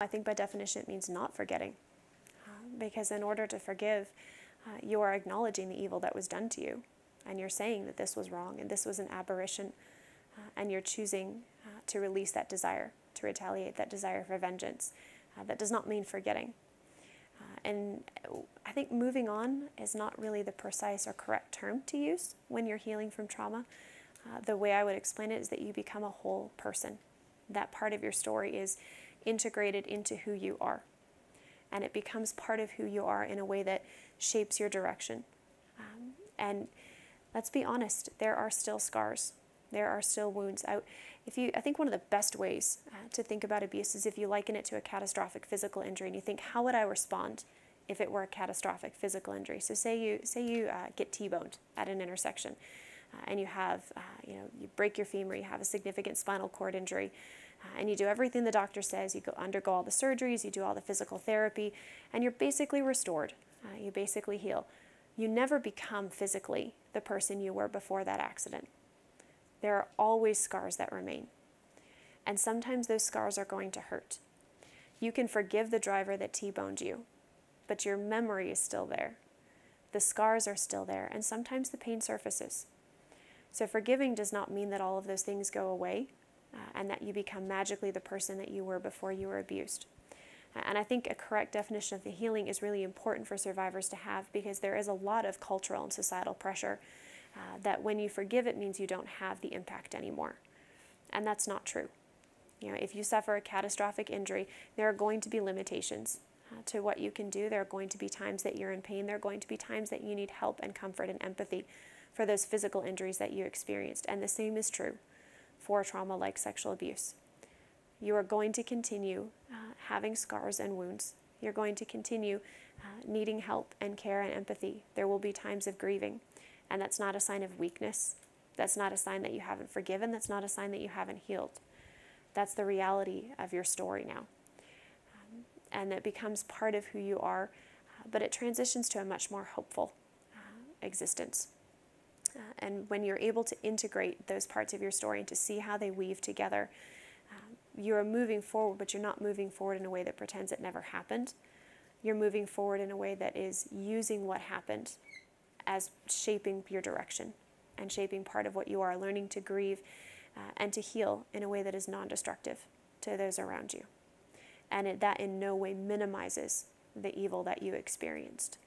I think by definition it means not forgetting. Uh, because in order to forgive, uh, you are acknowledging the evil that was done to you. And you're saying that this was wrong and this was an aberration. Uh, and you're choosing uh, to release that desire, to retaliate, that desire for vengeance. Uh, that does not mean forgetting. Uh, and I think moving on is not really the precise or correct term to use when you're healing from trauma. the way I would explain it is that you become a whole person. That part of your story is integrated into who you are. And it becomes part of who you are in a way that shapes your direction. Um, and let's be honest, there are still scars. There are still wounds out. If you, I think one of the best ways uh, to think about abuse is if you liken it to a catastrophic physical injury, and you think, how would I respond if it were a catastrophic physical injury? So say you say you uh, get T-boned at an intersection, uh, and you have, uh, you know, you break your femur, you have a significant spinal cord injury. And you do everything the doctor says. You go undergo all the surgeries, you do all the physical therapy, and you're basically restored. Uh, you basically heal. You never become physically the person you were before that accident. There are always scars that remain. And sometimes those scars are going to hurt. You can forgive the driver that T boned you, but your memory is still there. The scars are still there, and sometimes the pain surfaces. So, forgiving does not mean that all of those things go away uh, and that you become magically the person that you were before you were abused. Uh, and I think a correct definition of the healing is really important for survivors to have because there is a lot of cultural and societal pressure uh, that when you forgive, it means you don't have the impact anymore. And that's not true. You know, if you suffer a catastrophic injury, there are going to be limitations uh, to what you can do. There are going to be times that you're in pain. There are going to be times that you need help and comfort and empathy for those physical injuries that you experienced. And the same is true for trauma like sexual abuse. You are going to continue uh, having scars and wounds. You're going to continue uh, needing help and care and empathy. There will be times of grieving, and that's not a sign of weakness. That's not a sign that you haven't forgiven. That's not a sign that you haven't healed. That's the reality of your story now. Um, and it becomes part of who you are, uh, but it transitions to a much more hopeful uh, existence. And when you're able to integrate those parts of your story and to see how they weave together, uh, you are moving forward, but you're not moving forward in a way that pretends it never happened. You're moving forward in a way that is using what happened as shaping your direction and shaping part of what you are, learning to grieve uh, and to heal in a way that is non destructive to those around you. And it, that in no way minimizes the evil that you experienced.